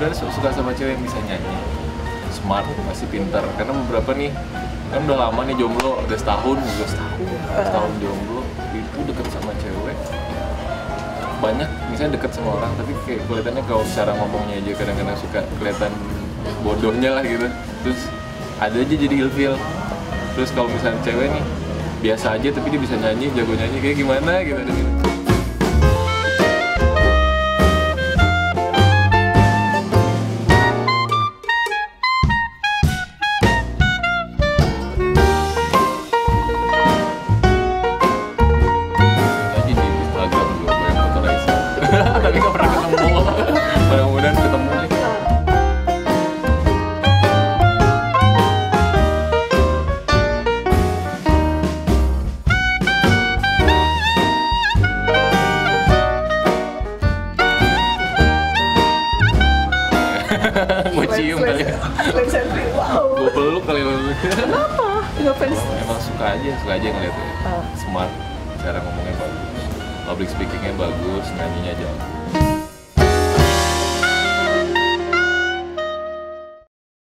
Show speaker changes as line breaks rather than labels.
sebenarnya su- suka sama cewek yang bisa nyanyi. Smart masih pintar. Karena beberapa nih kan udah lama nih jomblo udah setahun udah setahun setahun jomblo. Itu deket sama cewek. Banyak misalnya deket sama orang tapi kayak kelihatannya kalau cara ngomongnya aja kadang-kadang suka kelihatan bodohnya lah gitu. Terus ada aja jadi ilfil terus kalau misalnya cewek nih biasa aja tapi dia bisa nyanyi jago nyanyi kayak gimana gitu. mau cium kali ya
Lens selfie, wow.
gue peluk kali lu
Kenapa? Nggak fans?
emang suka aja suka aja ngeliatnya
Ah.
smart cara ngomongnya bagus public speakingnya bagus nyanyinya jago